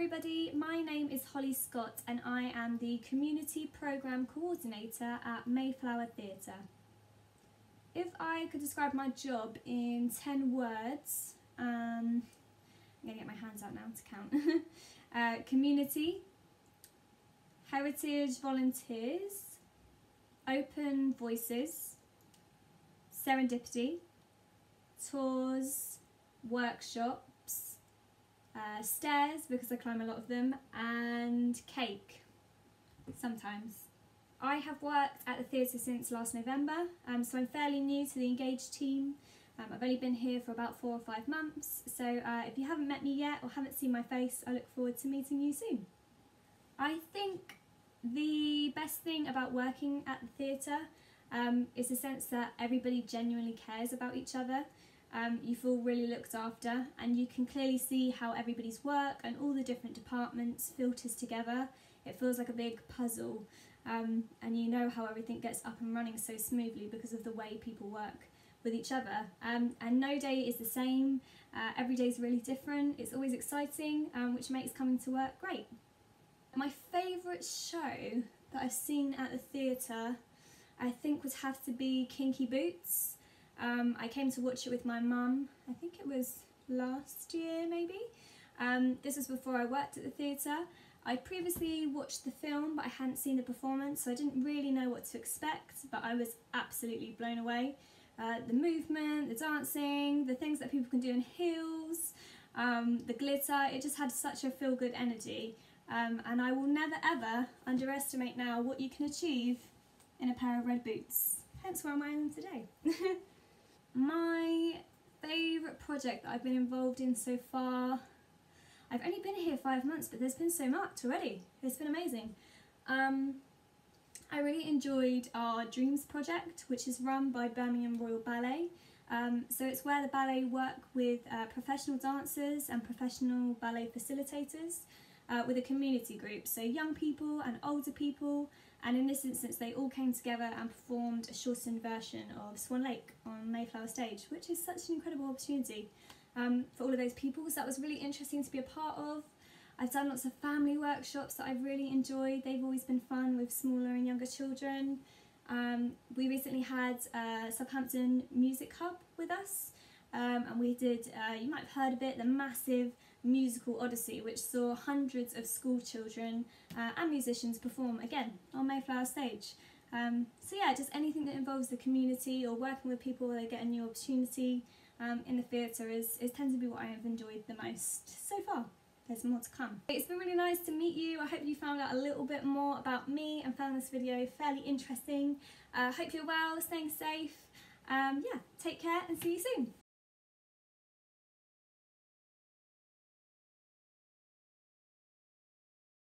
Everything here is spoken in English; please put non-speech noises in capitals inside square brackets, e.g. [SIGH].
everybody, my name is Holly Scott and I am the Community Programme Coordinator at Mayflower Theatre. If I could describe my job in 10 words, um, I'm going to get my hands out now to count. [LAUGHS] uh, community, heritage volunteers, open voices, serendipity, tours, workshops, uh, stairs because I climb a lot of them, and cake sometimes. I have worked at the theatre since last November, um, so I'm fairly new to the Engage team. Um, I've only been here for about four or five months, so uh, if you haven't met me yet or haven't seen my face, I look forward to meeting you soon. I think the best thing about working at the theatre um, is the sense that everybody genuinely cares about each other um, you feel really looked after and you can clearly see how everybody's work and all the different departments filters together. It feels like a big puzzle um, and you know how everything gets up and running so smoothly because of the way people work with each other. Um, and no day is the same, uh, every day is really different, it's always exciting um, which makes coming to work great. My favourite show that I've seen at the theatre I think would have to be Kinky Boots. Um, I came to watch it with my mum, I think it was last year maybe. Um, this was before I worked at the theatre. I previously watched the film but I hadn't seen the performance so I didn't really know what to expect but I was absolutely blown away. Uh, the movement, the dancing, the things that people can do in heels, um, the glitter, it just had such a feel-good energy um, and I will never ever underestimate now what you can achieve in a pair of red boots. Hence why I'm wearing them today. [LAUGHS] My favourite project that I've been involved in so far, I've only been here five months but there's been so much already. It's been amazing. Um, I really enjoyed our Dreams project which is run by Birmingham Royal Ballet. Um, so it's where the ballet work with uh, professional dancers and professional ballet facilitators uh, with a community group, so young people and older people and in this instance they all came together and performed a shortened version of Swan Lake on Mayflower Stage, which is such an incredible opportunity um, for all of those people, so that was really interesting to be a part of. I've done lots of family workshops that I've really enjoyed, they've always been fun with smaller and younger children. Um, we recently had uh, Southampton Music Hub with us um, and we did, uh, you might have heard of it, the massive musical Odyssey, which saw hundreds of school children uh, and musicians perform again on Mayflower stage. Um, so yeah, just anything that involves the community or working with people where they get a new opportunity um, in the theatre is, is tends to be what I have enjoyed the most so far. There's more to come. It's been really nice to meet you. I hope you found out a little bit more about me and found this video fairly interesting. Uh, hope you're well, staying safe. Um, yeah, take care and see you soon.